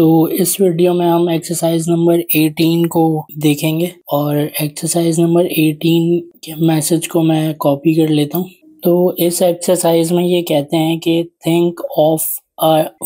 तो इस वीडियो में हम एक्सरसाइज नंबर 18 को देखेंगे और एक्सरसाइज नंबर 18 के मैसेज को मैं कॉपी कर लेता हूँ। तो इस एक्सरसाइज में ये कहते हैं कि think of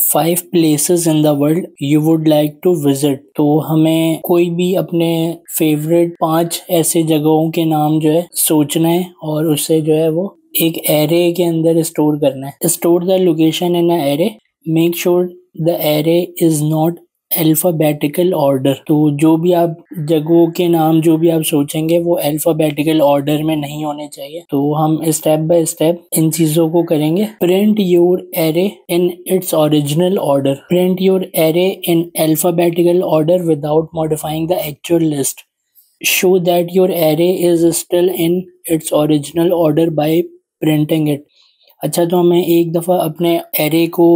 five places in the world you would like to visit तो हमें कोई भी अपने फेवरेट पाँच ऐसे जगहों के नाम जो है सोचना है और उससे जो है वो एक एरे के अंदर स्टोर करना है। Store the location in array make sure the array is not alphabetical order तो जो भी आप जगहों के नाम, जो भी आप सोचेंगे, वो अल्फ़ाबेटिकल ऑर्डर में नहीं होने चाहिए। तो हम स्टेप बाय स्टेप इन चीज़ों को करेंगे। Print your array in its original order print your array in alphabetical order without modifying the actual list show that your array is still in its original order by printing it अच्छा तो हमें एक दफ़ा अपने array को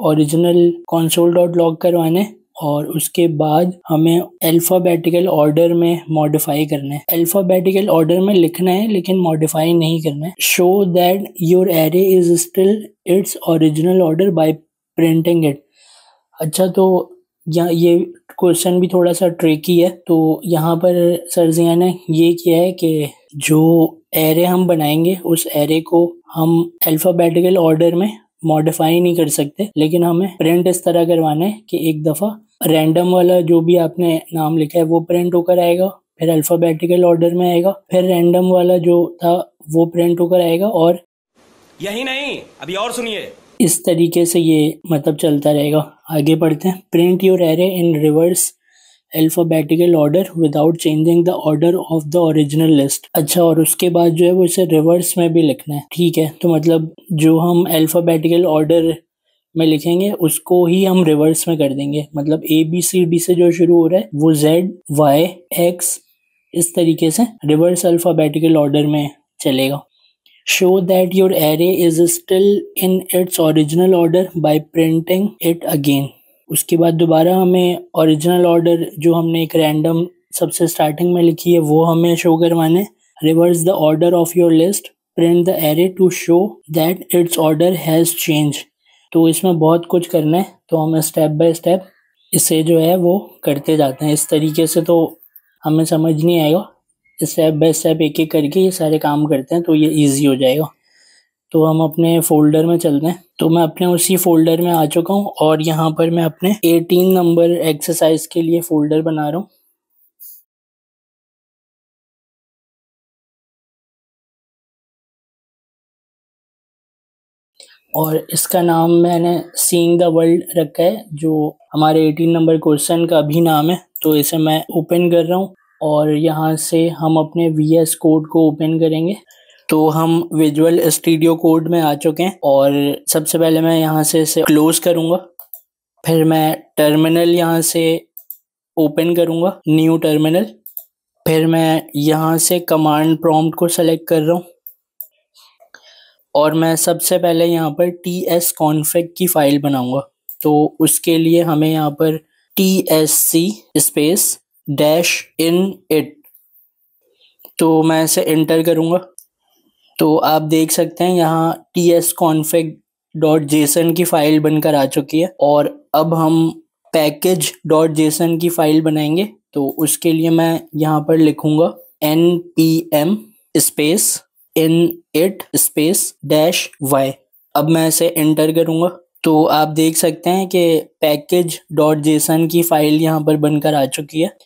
original console dot log करवाने और उसके बाद हमें अल्फ़ाबेटिकल ऑर्डर में मॉडिफाई करना है। अल्फ़ाबेटिकल ऑर्डर में लिखना है, लेकिन मॉडिफाई नहीं करना है। Show that your array is still its original order by printing it अच्छा तो यहाँ ये क्वेश्चन भी थोड़ा सा ट्रिकी है। तो यहाँ पर सरजिया ने ये किया है कि जो एरे हम बनाएँगे, उस एरे को हम अल्फ़ाबेटिकल ऑर्डर में मॉडिफाई नहीं कर सकते लेकिन हमें प्रिंट इस तरह करवाना है कि एक दफ़ा रैंडम वाला जो भी आपने नाम लिखा है वो प्रिंट होकर आएगा फिर अल्फ़ाबेटिकल ऑर्डर में आएगा फिर रैंडम वाला जो था वो प्रिंट होकर आएगा और यही नहीं अभी और सुनिए। इस तरीके से ये मतलब चलता रहेगा। आगे बढ़ते हैं। Print your array in reverse alphabetical order without changing the order of the original list अच्छा और उसके बाद जो है वो इसे रिवर्स में भी लिखना है। ठीक है तो मतलब जो हम अल्फ़ाबेटिकल ऑर्डर में लिखेंगे, उसको ही हम रिवर्स में कर देंगे। मतलब ए बी सी डी से जो शुरू हो रहा है, वो जेड वाई एक्स इस तरीके से रिवर्स अल्फ़ाबेटिकल ऑर्डर में चलेगा। Show that your array is still in its original order by printing it again उसके बाद दोबारा हमें ओरिजिनल ऑर्डर जो हमने एक रैंडम सबसे स्टार्टिंग में लिखी है, वो हमें शो करवाने reverse the order of your list print the array to show that its order has change तो इसमें बहुत कुछ करना है तो हम स्टेप बाय स्टेप इसे जो है वो करते जाते हैं। इस तरीके से तो हमें समझ नहीं आएगा। स्टेप बाय स्टेप एक एक करके ये सारे काम करते हैं तो ये ईजी हो जाएगा। तो हम अपने फोल्डर में चलते हैं। तो मैं अपने उसी फोल्डर में आ चुका हूँ और यहाँ पर मैं अपने 18 नंबर एक्सरसाइज के लिए फोल्डर बना रहा हूँ। और इसका नाम मैंने सीइंग द वर्ल्ड रखा है, जो हमारे 18 नंबर क्वेश्चन का भी नाम है। तो इसे मैं ओपन कर रहा हूँ और यहाँ से हम अपने वी एस कोड को ओपन करेंगे। तो हम विजुअल स्टूडियो कोड में आ चुके हैं और सबसे पहले मैं यहाँ से इसे क्लोज करूँगा। फिर मैं टर्मिनल यहाँ से ओपन करूँगा न्यू टर्मिनल फिर मैं यहाँ से कमांड प्रॉम्प्ट को सेलेक्ट कर रहा हूँ। और मैं सबसे पहले यहाँ पर टी एस कॉन्फिग की फ़ाइल बनाऊँगा। तो उसके लिए हमें यहाँ पर T S C space dash init तो मैं इसे इंटर करूँगा। तो आप देख सकते हैं यहाँ T S config dot JSON की फ़ाइल बनकर आ चुकी है और अब हम पैकेज डॉट जेसन की फ़ाइल बनाएँगे। तो उसके लिए मैं यहाँ पर लिखूँगा N P M space init space dash Y अब मैं इसे एंटर करूँगा। तो आप देख सकते हैं कि पैकेज डॉट जेसन की फ़ाइल यहाँ पर बनकर आ चुकी है।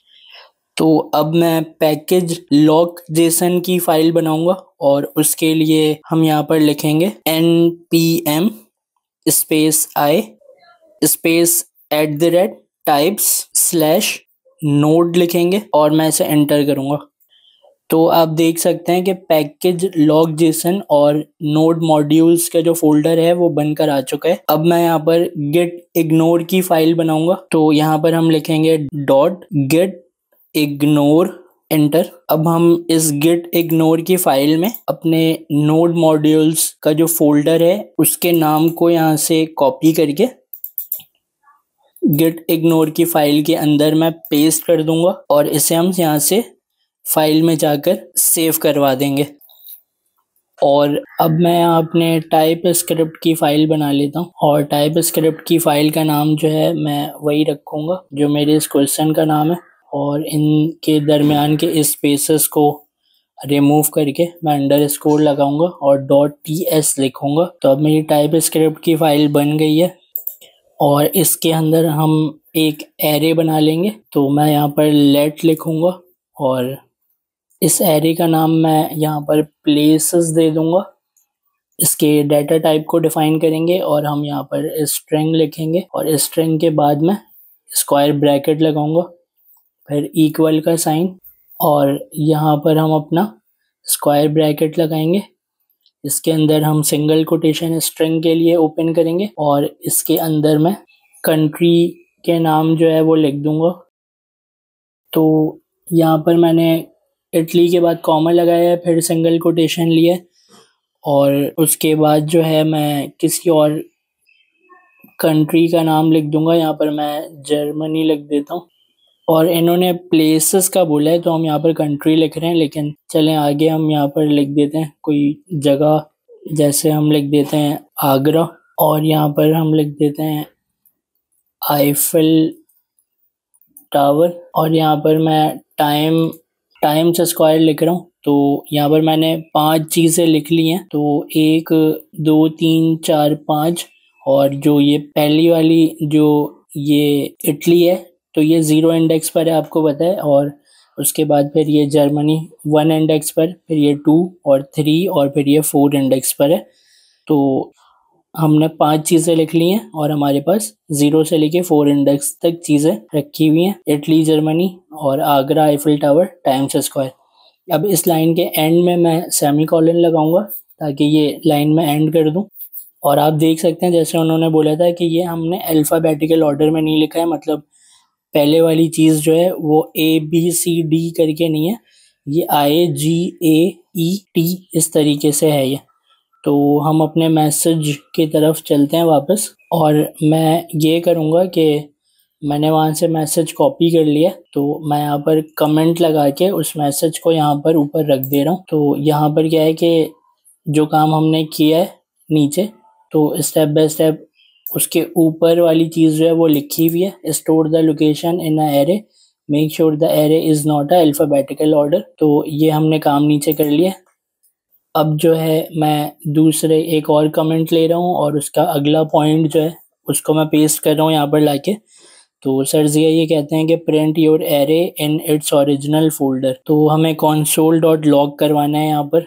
तो अब मैं पैकेज लॉक जेसन की फ़ाइल बनाऊँगा और उसके लिए हम यहाँ पर लिखेंगे N P M space I space at the rate types slash node लिखेंगे और मैं इसे एंटर करूँगा। तो आप देख सकते हैं कि पैकेज लॉक जेसन और नोड मॉड्यूल्स का जो फोल्डर है वो बनकर आ चुका है। अब मैं यहाँ पर गेट इग्नोर की फ़ाइल बनाऊँगा। तो यहाँ पर हम लिखेंगे डॉट गेट इग्नोर एंटर अब हम इस गिट इग्नोर की फ़ाइल में अपने नोड मॉड्यूल्स का जो फोल्डर है, उसके नाम को यहाँ से कॉपी करके गिट इग्नोर की फ़ाइल के अंदर मैं पेस्ट कर दूँगा और इसे हम यहाँ से फ़ाइल में जाकर सेव करवा देंगे। और अब मैं अपने टाइप स्क्रिप्ट की फ़ाइल बना लेता हूँ और टाइप स्क्रिप्ट की फ़ाइल का नाम जो है, मैं वही रखूँगा, जो मेरे इस क्वेश्चन का नाम है। और इनके दरमियान के स्पेसेस को रिमूव करके मैं अंडर स्कोर लगाऊँगा और डॉट टी एस लिखूँगा। तो अब मेरी टाइप स्क्रिप्ट की फ़ाइल बन गई है और इसके अंदर हम एक एरे बना लेंगे। तो मैं यहाँ पर लेट लिखूँगा और इस एरे का नाम मैं यहाँ पर प्लेसेस दे दूँगा। इसके डाटा टाइप को डिफाइन करेंगे और हम यहाँ पर स्ट्रिंग लिखेंगे और स्ट्रिंग के बाद में स्क्वायर ब्रैकेट लगाऊँगा। फिर इक्वल का साइन और यहाँ पर हम अपना स्क्वायर ब्रैकेट लगाएँगे। इसके अंदर हम सिंगल कोटेशन स्ट्रिंग के लिए ओपन करेंगे, और इसके अंदर मैं कंट्री के नाम जो है वो लिख दूँगा। तो यहाँ पर मैंने इटली के बाद कॉमन लगाया है, फिर सिंगल कोटेशन लिया और उसके बाद जो है मैं किसी और कंट्री का नाम लिख दूँगा। यहाँ पर मैं जर्मनी लिख देता हूँ। और इन्होंने प्लेसेस का बोला है तो हम यहाँ पर कंट्री लिख रहे हैं, लेकिन चलें, आगे हम यहाँ पर लिख देते हैं, कोई जगह जैसे हम लिख देते हैं आगरा, और यहाँ पर हम लिख देते हैं आईफिल टावर और यहाँ पर मैं टाइम टाइम से स्क्वायर लिख रहा हूँ तो यहाँ पर मैंने पाँच चीज़ें लिख ली हैं तो एक, दो, तीन, चार, पाँच, और जो ये पहली वाली, जो ये इटली है तो ये ज़ीरो इंडेक्स पर है, आपको पता है, और उसके बाद फिर ये जर्मनी वन इंडेक्स पर, फिर ये टू और थ्री और फिर ये फोर इंडेक्स पर है। तो हमने पाँच चीज़ें लिख ली हैं, और हमारे पास ज़ीरो से लेके फोर इंडेक्स तक चीज़ें रखी हुई हैं इटली जर्मनी और Agra Eiffel tower Times Square अब इस लाइन के एंड में मैं सेमी कॉलन लगाऊँगा, ताकि ये लाइन में एंड कर दूँ। और आप देख सकते हैं, जैसे उन्होंने बोला था कि ये हमने अल्फ़ाबेटिकल ऑर्डर में नहीं लिखा है मतलब पहले वाली चीज़ जो है वो ए बी सी डी करके नहीं है। ये आई जी ए ई टी इस तरीके से है ये। तो हम अपने मैसेज की तरफ़ चलते हैं वापस। और मैं ये करूँगा कि मैंने वहाँ से मैसेज कॉपी कर लिया। तो मैं यहाँ पर कमेंट लगा के उस मैसेज को यहाँ पर ऊपर रख दे रहा हूँ। तो यहाँ पर क्या है कि जो काम हमने किया है नीचे तो स्टेप बाय स्टेप उसके ऊपर वाली चीज़ जो है वो लिखी हुई है store the location in a array make sure the array is not a alphabetical order तो ये हमने काम नीचे कर लिया। अब जो है मैं दूसरे एक और कमेंट ले रहा हूँ और उसका अगला पॉइंट जो है, उसको मैं पेस्ट कर रहा हूँ यहाँ पर लाके। तो सर जी ये कहते हैं कि print your array in its original folder तो हमें कॉन्सोल डॉट लॉग करवाना है यहाँ पर।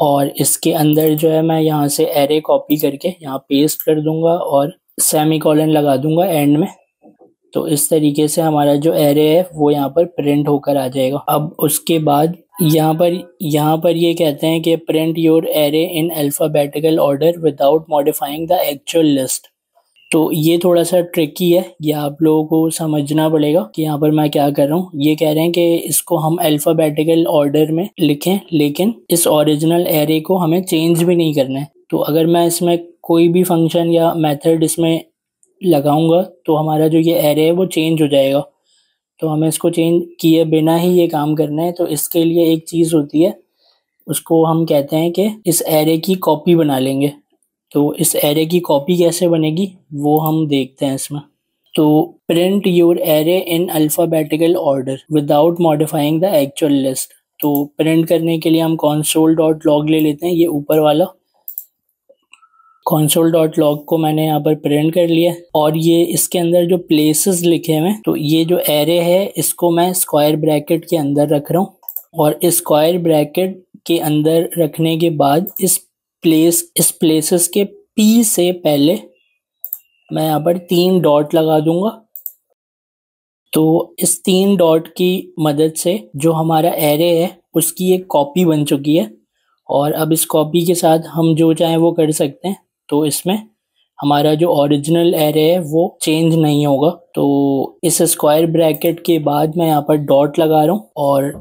और इसके अंदर जो है मैं यहाँ से एरे कॉपी करके यहाँ पेस्ट कर दूँगा और सेमी कॉलन लगा दूँगा एंड में। तो इस तरीके से हमारा जो एरे है, वो यहाँ पर प्रिंट होकर आ जाएगा। अब उसके बाद यहाँ पर यहाँ पर ये कहते हैं कि print your array in alphabetical order without modifying the actual list तो ये थोड़ा सा ट्रिकी है, ये आप लोगों को समझना पड़ेगा कि यहाँ पर मैं क्या कर रहा हूँ। ये कह रहे हैं कि इसको हम अल्फ़ाबेटिकल ऑर्डर में लिखें, लेकिन इस ओरिजिनल एरे को हमें चेंज भी नहीं करना है। तो अगर मैं इसमें कोई भी फ़ंक्शन या मेथड इसमें लगाऊँगा तो हमारा जो ये एरे है वो चेंज हो जाएगा। तो हमें इसको चेंज किए बिना ही ये काम करना है तो इसके लिए एक चीज़ होती है, उसको हम कहते हैं कि इस एरे की कॉपी बना लेंगे। तो इस एरे की कॉपी कैसे बनेगी, वो हम देखते हैं इसमें। तो print your array in alphabetical order without modifying the actual list तो प्रिंट करने के लिए हम कॉन्सोल डॉट लॉग ले लेते हैं, ये ऊपर वाला। कॉन्सोल डॉट लॉग को मैंने यहाँ पर प्रिंट कर लिया और ये इसके अंदर जो प्लेसेस लिखे हुए तो ये जो एरे है, इसको मैं स्क्वायर ब्रैकेट के अंदर रख रहा हूँ। और स्क्वायर ब्रैकेट के अंदर रखने के बाद इस प्लेस इस प्लेसेस के पी से पहले मैं यहाँ पर तीन डॉट लगा दूँगा। तो इस तीन डॉट की मदद से जो हमारा एरे है, उसकी एक कॉपी बन चुकी है। और अब इस कॉपी के साथ हम जो चाहें वो कर सकते हैं। तो इसमें हमारा जो ओरिजिनल एरे है, वो चेंज नहीं होगा। तो इस स्क्वायर ब्रैकेट के बाद मैं यहाँ पर डॉट लगा रहा हूँ और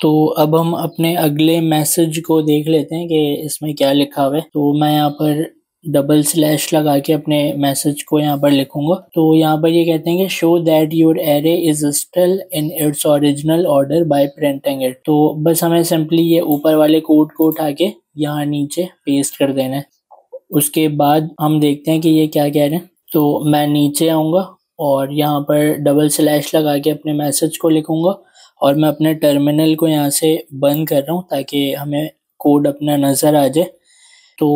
तो अब हम अपने अगले मैसेज को देख लेते हैं कि इसमें क्या लिखा हुआ है। तो मैं यहाँ पर डबल स्लैश लगा के अपने मैसेज को यहाँ पर लिखूँगा। तो यहाँ पर ये कहते हैं कि show that your array is still in its original order by printing it तो बस हमें सिंपली ये ऊपर वाले कोड को उठा के यहाँ नीचे पेस्ट कर देना है। उसके बाद हम देखते हैं कि ये क्या कह रहे हैं। तो मैं नीचे आऊँगा और यहाँ पर डबल स्लैश लगा के अपने मैसेज को लिखूँगा। और मैं अपने टर्मिनल को यहाँ से बंद कर रहा हूँ ताकि हमें कोड अपना नज़र आ जाए। तो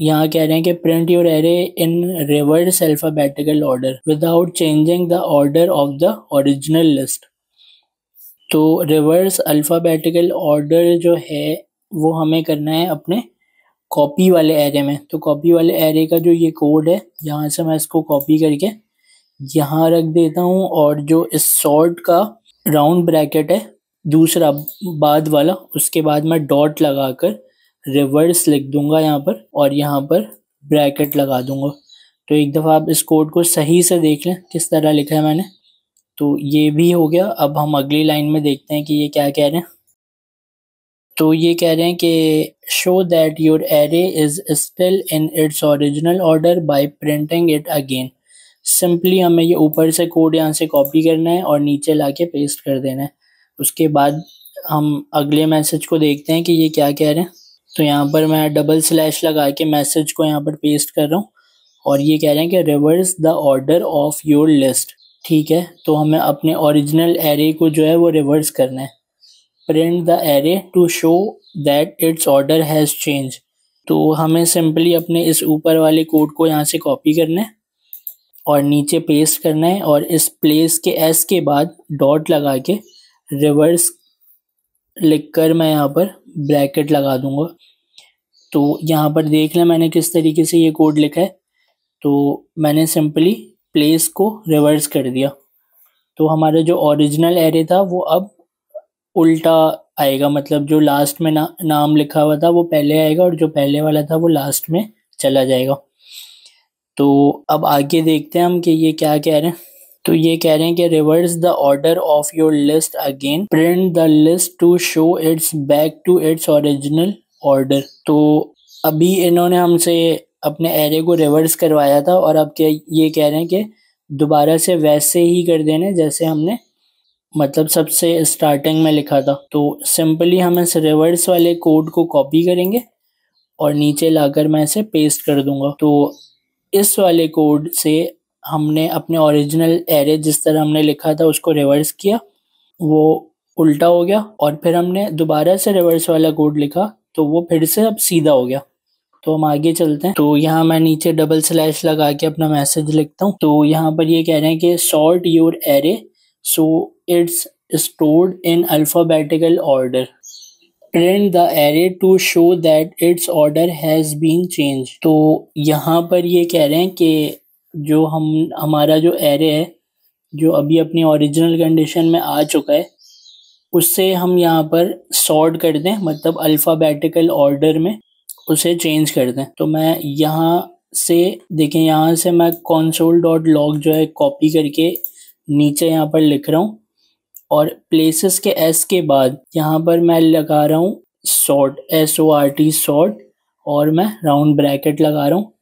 यहाँ कह रहे हैं कि print your array in reverse alphabetical order without changing the order of the original list तो रिवर्स अल्फ़ाबेटिकल ऑर्डर जो है, वो हमें करना है अपने कॉपी वाले एरे में। तो कॉपी वाले एरे का जो ये कोड है, यहाँ से मैं इसको कॉपी करके यहाँ रख देता हूँ और जो इस सॉर्ट का राउंड ब्रैकेट है, दूसरा बाद वाला, उसके बाद मैं डॉट लगाकर रिवर्स लिख दूँगा यहाँ पर और यहाँ पर ब्रैकेट लगा दूँगा। तो एक दफ़ा आप इस कोड को सही से देख लें, किस तरह लिखा है मैंने। तो ये भी हो गया, अब हम अगली लाइन में देखते हैं कि ये क्या कह रहे हैं। तो ये कह रहे हैं कि show that your array is still in its original order by printing it again simply हमें ये ऊपर से कोड यहाँ से कॉपी करना है और नीचे ला के पेस्ट कर देना है। उसके बाद हम अगले मैसेज को देखते हैं कि ये क्या कह रहे हैं। तो यहाँ पर मैं डबल स्लैश लगा के मैसेज को यहाँ पर पेस्ट कर रहा हूँ और ये कह रहे हैं कि reverse the order of your list ठीक है तो हमें अपने ओरिजिनल एरे को जो है वो रिवर्स करना है। Print the array to show that its order has change तो हमें सिंपली अपने इस ऊपर वाले कोड को यहाँ से कॉपी करना है। और नीचे पेस्ट करना है और इस प्लेस के एस के बाद डॉट लगा के रिवर्स लिख कर मैं यहाँ पर ब्रैकेट लगा दूँगा। तो यहाँ पर देख लें मैंने किस तरीके से ये कोड लिखा है। तो मैंने सिंपली प्लेस को रिवर्स कर दिया। तो हमारा जो ओरिजिनल एरे था वो अब उल्टा आएगा मतलब जो लास्ट में ना, नाम लिखा हुआ था वो पहले आएगा और जो पहले वाला था वो लास्ट में चला जाएगा। तो अब आगे देखते हैं हम कि ये क्या कह रहे हैं। तो ये कह रहे हैं कि reverse the order of your list again print the list to show its back to its original order तो अभी इन्होंने हमसे अपने एरे को रिवर्स करवाया था और अब क्या ये कह रहे हैं कि दोबारा से वैसे ही कर देने जैसे हमने मतलब सबसे स्टार्टिंग में लिखा था। तो सिंपली हम इस रिवर्स वाले कोड को कॉपी करेंगे और नीचे लाकर मैं इसे पेस्ट कर दूँगा। तो इस वाले कोड से हमने अपने ओरिजिनल एरे जिस तरह हमने लिखा था उसको रिवर्स किया, वो उल्टा हो गया और फिर हमने दोबारा से रिवर्स वाला कोड लिखा तो वो फिर से अब सीधा हो गया। तो हम आगे चलते हैं। तो यहाँ मैं नीचे डबल स्लैश लगा के अपना मैसेज लिखता हूँ। तो यहाँ पर ये कह रहे हैं कि sort your array so its stored in alphabetical order print the array to show that its order has been change तो यहाँ पर ये कह रहे हैं कि जो हम, हमारा जो एरे है, जो अभी अपनी ओरिजिनल कंडीशन में आ चुका है, उससे हम यहाँ पर सॉर्ट कर दें मतलब अल्फ़ाबेटिकल ऑर्डर में उसे चेंज कर दें। तो मैं यहाँ से, देखें, यहाँ से मैं कॉन्सोल डॉट लॉग जो है कॉपी करके नीचे यहाँ पर लिख रहा हूँ। और प्लेसेस के एस के बाद यहाँ पर मैं लगा रहा हूँ sort S O R T sort और मैं राउंड ब्रैकेट लगा रहा हूँ।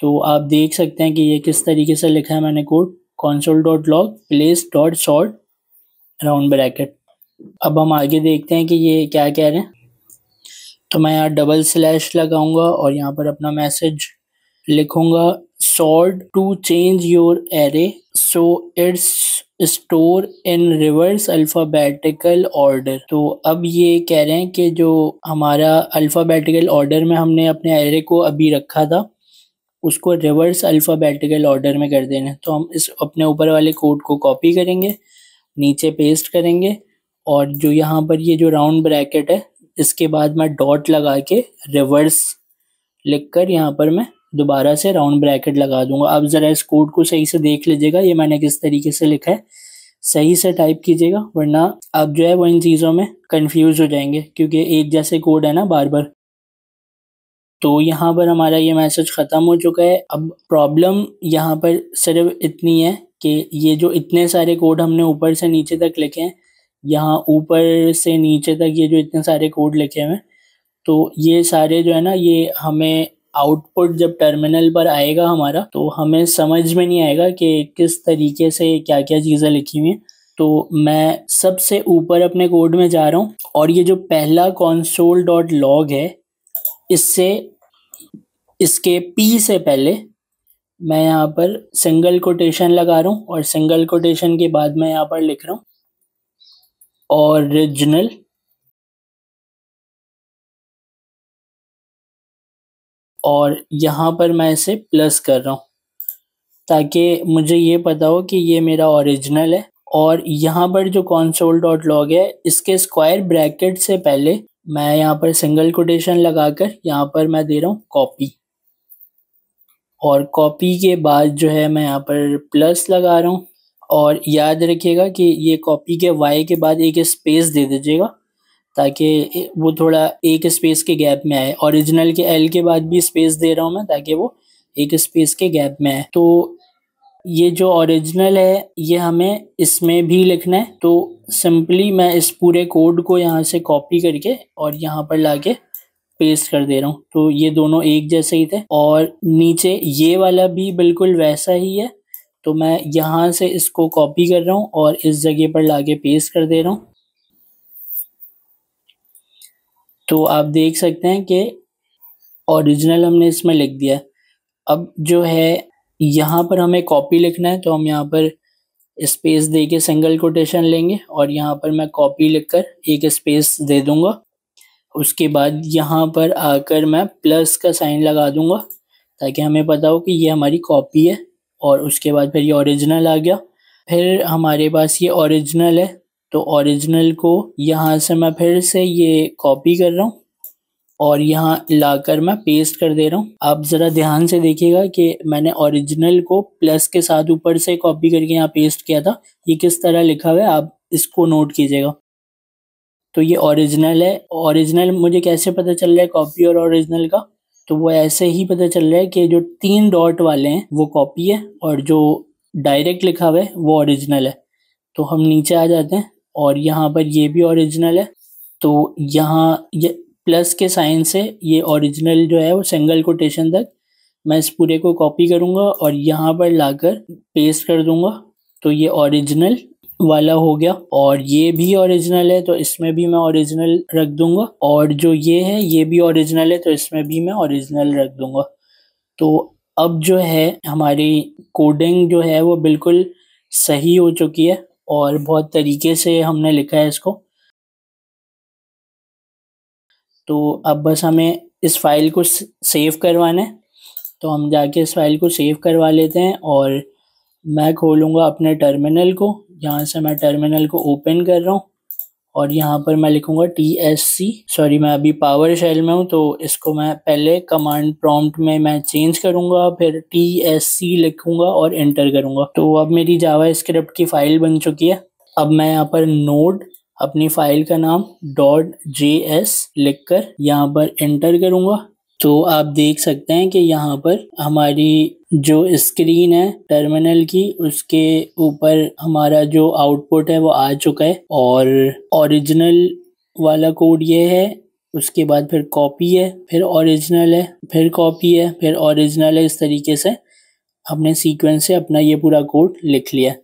तो आप देख सकते हैं कि ये किस तरीके से लिखा है मैंने code console dot log place dot sort round bracket अब हम आगे देखते हैं कि ये क्या कह रहे हैं। तो मैं यहाँ डबल स्लैश लगाऊँगा और यहाँ पर अपना मैसेज लिखूँगा। Sort to change your array so its store in reverse alphabetical order तो अब ये कह रहे हैं कि जो हमारा अल्फ़ाबेटिकल ऑर्डर में हमने अपने एरे को अभी रखा था, उसको रिवर्स अल्फ़ाबेटिकल ऑर्डर में कर देना तो हम इस अपने ऊपर वाले कोड को कॉपी करेंगे, नीचे पेस्ट करेंगे और जो यहाँ पर ये जो राउंड ब्रैकेट है, इसके बाद मैं डॉट लगा के रिवर्स लिख कर यहाँ पर मैं दोबारा से राउंड ब्रैकेट लगा दूँगा। आप ज़रा इस कोड को सही से देख लीजिएगा, ये मैंने किस तरीके से लिखा है। सही से टाइप कीजिएगा, वरना आप जो है वो इन चीज़ों में कंफ्यूज हो जाएँगे, क्योंकि एक जैसे कोड है ना बार बार। तो यहाँ पर हमारा ये मैसेज ख़त्म हो चुका है। अब प्रॉब्लम यहाँ पर सिर्फ़ इतनी है कि ये जो इतने सारे कोड हमने ऊपर से नीचे तक लिखे हैं, यहाँ ऊपर से नीचे तक ये जो इतने सारे कोड लिखे हुए हैं तो ये सारे जो है ना, ये हमें आउटपुट जब टर्मिनल पर आएगा हमारा तो हमें समझ में नहीं आएगा कि किस तरीके से क्या क्या चीज़ें लिखी हुई हैं। तो मैं सबसे ऊपर अपने कोड में जा रहा हूँ और ये जो पहला कॉन्सोल डॉट लॉग है, इससे, इसके पी से पहले मैं यहाँ पर सिंगल कोटेशन लगा रहा हूँ और सिंगल कोटेशन के बाद मैं यहाँ पर लिख रहा हूँ ओरिजिनल और यहाँ पर मैं इसे प्लस कर रहा हूँ। ताकि मुझे ये पता हो कि ये मेरा ओरिजिनल है। और यहाँ पर जो कॉन्सोल डॉट लॉग है, इसके स्क्वायर ब्रैकेट से पहले मैं यहाँ पर सिंगल कोटेशन लगाकर यहाँ पर मैं दे रहा हूँ कॉपी और कॉपी के बाद जो है मैं यहाँ पर प्लस लगा रहा हूँ। और याद रखिएगा कि ये कॉपी के वाई के बाद एक स्पेस दे दीजिएगा। ताकि वो थोड़ा एक स्पेस के गैप में आए। ओरिजिनल के एल के बाद भी स्पेस दे रहा हूँ मैं ताकि वो एक स्पेस के गैप में आए। तो ये जो ओरिजिनल है, ये हमें इसमें भी लिखना है। तो सिंपली मैं इस पूरे कोड को यहाँ से कॉपी करके और यहाँ पर लाके पेस्ट कर दे रहा हूँ। तो ये दोनों एक जैसे ही थे और नीचे ये वाला भी बिल्कुल वैसा ही है। तो मैं यहाँ से इसको कॉपी कर रहा हूँ और इस जगह पर लाके पेस्ट कर दे रहा हूँ। तो आप देख सकते हैं कि ओरिजिनल हमने इसमें लिख दिया। अब जो है, यहाँ पर हमें कॉपी लिखना है तो हम यहाँ पर स्पेस दे के सिंगल कोटेशन लेंगे और यहाँ पर मैं कॉपी लिखकर एक स्पेस दे दूँगा। उसके बाद यहाँ पर आकर मैं प्लस का साइन लगा दूँगा, ताकि हमें पता हो कि ये हमारी कॉपी है, और उसके बाद फिर ये ओरिजिनल आ गया। फिर हमारे पास ये ओरिजिनल है तो ओरिजिनल को यहाँ से मैं फिर से ये कॉपी कर रहा हूँ और यहाँ लाकर मैं पेस्ट कर दे रहा हूँ। आप ज़रा ध्यान से देखिएगा कि मैंने ओरिजिनल को प्लस के साथ ऊपर से कॉपी करके यहाँ पेस्ट किया था। ये किस तरह लिखा हुआ है, आप इसको नोट कीजिएगा। तो ये ओरिजिनल है। ओरिजिनल मुझे कैसे पता चल रहा है कॉपी और ओरिजिनल का? तो वो ऐसे ही पता चल रहा है कि जो तीन डॉट वाले हैं, वो कॉपी है और जो डायरेक्ट लिखा हुआ है, वो ओरिजिनल है। तो हम नीचे आ जाते हैं। और यहाँ पर ये भी ओरिजिनल है। तो यहाँ ये प्लस के साइन से ये ओरिजिनल जो है वो सिंगल कोटेशन तक मैं इस पूरे को कॉपी करूँगा और यहाँ पर लाकर पेस्ट कर दूँगा। तो ये ओरिजिनल वाला हो गया और ये भी ओरिजिनल है तो इसमें भी मैं ओरिजिनल रख दूँगा। और जो ये है, ये भी ओरिजिनल है तो इसमें भी मैं ओरिजिनल रख दूँगा। तो अब जो है, हमारी कोडिंग जो है वो बिल्कुल सही हो चुकी है। और बहुत तरीके से हमने लिखा है इसको। तो अब बस हमें इस फ़ाइल को सेव करवाना है। तो हम जाके इस फ़ाइल को सेव करवा लेते हैं और मैं खोलूँगा अपने टर्मिनल को। यहाँ से मैं टर्मिनल को ओपन कर रहा हूँ। और यहाँ पर मैं लिखूँगा टी एस सी सॉरी मैं अभी पावर शेल में हूँ तो इसको मैं पहले कमांड प्रॉम्प्ट में मैं चेंज करूँगा, फिर टी एस सी लिखूँगा और एंटर करूँगा। तो अब मेरी जावा स्क्रिप्ट की फ़ाइल बन चुकी है। अब मैं यहाँ पर नोड अपनी फ़ाइल का नाम डॉट जे एस लिख कर यहाँ पर एंटर करूँगा। तो आप देख सकते हैं कि यहाँ पर हमारी जो स्क्रीन है टर्मिनल की, उसके ऊपर हमारा जो आउटपुट है वो आ चुका है और ओरिजिनल वाला कोड ये है, उसके बाद फिर कॉपी है, फिर ओरिजिनल है, फिर कॉपी है, फिर ओरिजिनल है, इस तरीके से हमने सीक्वेंस से अपना ये पूरा कोड लिख लिया।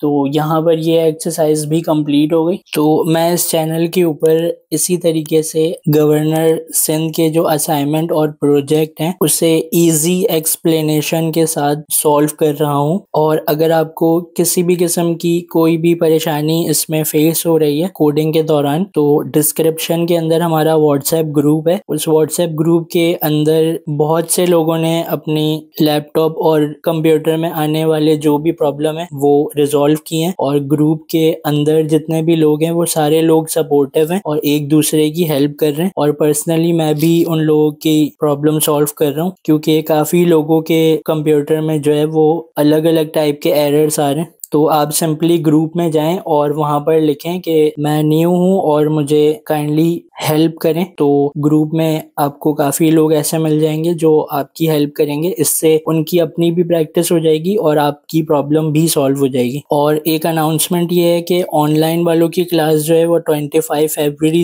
तो यहाँ पर ये एक्सरसाइज भी कंप्लीट हो गई। तो मैं इस चैनल के ऊपर इसी तरीके से गवर्नर सिंध के जो असाइनमेंट और प्रोजेक्ट हैं, उसे इजी एक्सप्लेनेशन के साथ सॉल्व कर रहा हूँ। और अगर आपको किसी भी किस्म की कोई भी परेशानी इसमें फेस हो रही है कोडिंग के दौरान तो डिस्क्रिप्शन के अंदर हमारा व्हाट्सएप ग्रुप है। उस व्हाट्सएप ग्रुप के अंदर बहुत से लोगों ने अपनी लैपटॉप और कंप्यूटर में आने वाले जो भी प्रॉब्लम है, वो रिजॉल्व सॉल्व किए हैं और ग्रुप के अंदर जितने भी लोग हैं, वो सारे लोग सपोर्टिव हैं और एक दूसरे की हेल्प कर रहे हैं। और पर्सनली मैं भी उन लोगों की प्रॉब्लम सॉल्व कर रहा हूँ, क्योंकि काफ़ी लोगों के कंप्यूटर में जो है वो अलग अलग टाइप के एरर्स आ रहे हैं। तो आप सिंपली ग्रुप में जाएँ और वहाँ पर लिखें कि मैं न्यू हूँ और मुझे काइंडली हेल्प करें। तो ग्रुप में आपको काफ़ी लोग ऐसे मिल जाएँगे जो आपकी हेल्प करेंगे। इससे उनकी अपनी भी प्रैक्टिस हो जाएगी और आपकी प्रॉब्लम भी सॉल्व हो जाएगी। और एक अनाउंसमेंट ये है कि ऑनलाइन वालों की क्लास जो है वो ट्वेंटी फाइव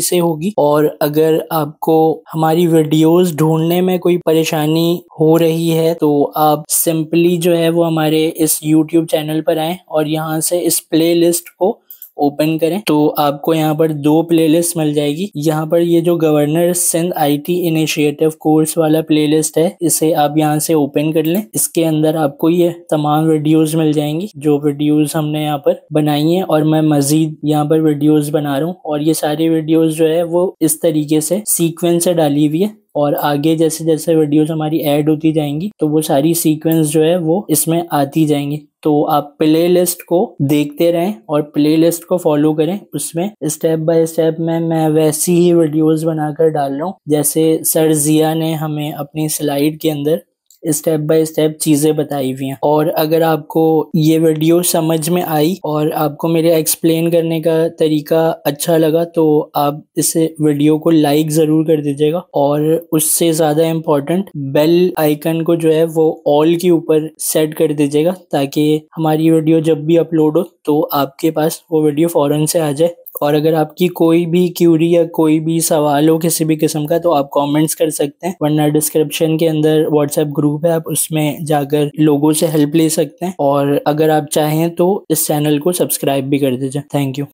से होगी और अगर आपको हमारी वीडियोस ढूँढने में कोई परेशानी हो रही है तो आप सिंपली जो है वो हमारे इस यूट्यूब चैनल पर आएँ और यहाँ से इस प्ले लिस्ट को ओपन करें। तो आपको यहाँ पर दो प्लेलिस्ट मिल जाएगी। यहाँ पर ये जो governor Sindh IT initiative course वाला प्लेलिस्ट है, इसे आप यहाँ से ओपन कर लें। इसके अंदर आपको ये तमाम वीडियोस मिल जाएँगी। जो वीडियोस हमने यहाँ पर बनाई हैं और मैं मजीद यहाँ पर वीडियोस बना रहा हूँ और ये सारी वीडियोस जो है वो इस तरीके से सीक्वेंस से डाली हुई है। और आगे जैसे जैसे वीडियोस हमारी ऐड होती जाएँगी तो वो सारी सीक्वेंस जो है वो इसमें आती जाएँगी। तो आप प्ले लिस्ट को देखते रहें और प्ले लिस्ट को फॉलो करें। उसमें स्टेप बाय स्टेप में मैं वैसी ही वीडियोस बनाकर डाल रहा हूँ। जैसे सर जिया ने हमें अपनी स्लाइड के अंदर स्टेप बाय स्टेप चीज़ें बताई हुई हैं। और अगर आपको ये वीडियो समझ में आई और आपको मेरे एक्सप्लेन करने का तरीका अच्छा लगा तो आप इस वीडियो को लाइक ज़रूर कर दीजिएगा। और उससे ज़्यादा इम्पोर्टेंट बेल आइकन को जो है वो ऑल के ऊपर सेट कर दीजिएगा ताकि हमारी वीडियो जब भी अपलोड हो तो आपके पास वो वीडियो फ़ौरन से आ जाए। और अगर आपकी कोई भी क्यूरी या कोई भी सवाल हो किसी भी किस्म का तो आप कमेंट्स कर सकते हैं, वरना डिस्क्रिप्शन के अंदर व्हाट्सएप ग्रुप है, आप उसमें जाकर लोगों से हेल्प ले सकते हैं। और अगर आप चाहें तो इस चैनल को सब्सक्राइब भी कर दीजिए। Thank you